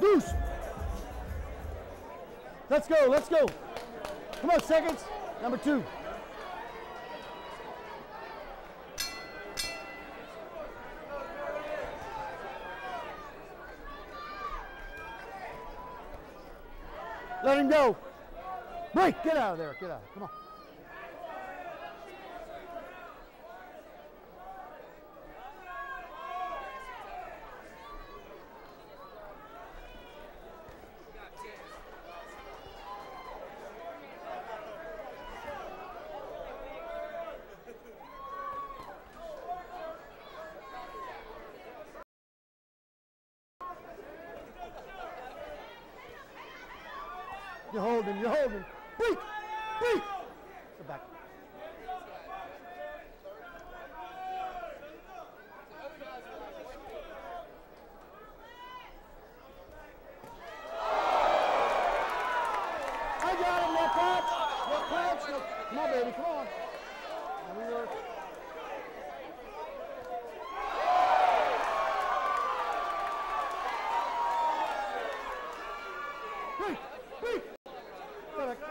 Deuce. Let's go. Let's go. Come on, seconds. Number two. Let him go. Break. Get out of there. Get out. Come on. You're holding. You're holding. Break. Break. Go back. I got him. No punch. No punch. No. Come on, baby. Come on. Now we work. Break. Break. Go back. Go.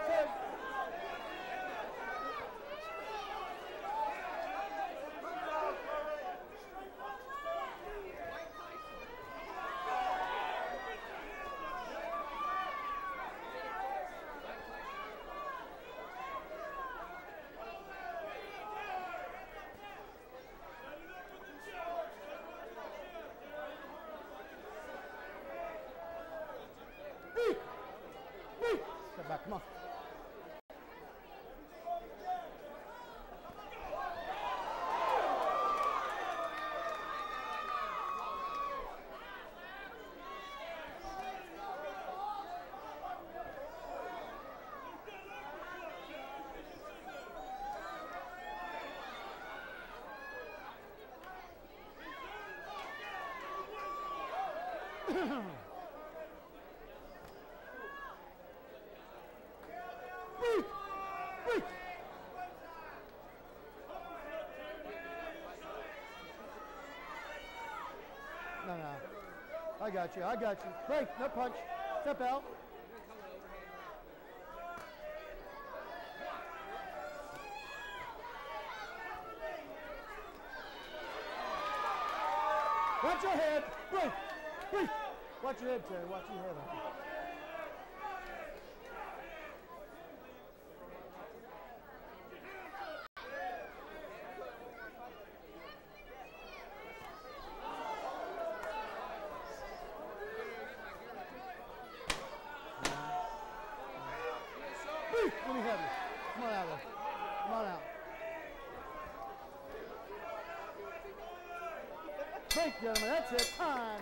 Break. Break. Step back. Come on. Break. Break. No, no. I got you. I got you. Break. No punch. Step out. Watch your head. Break. Break. Watch your head, Terry. Watch your head. Let me have you. Come on out. Come on out. Break, gentlemen. That's it. Time.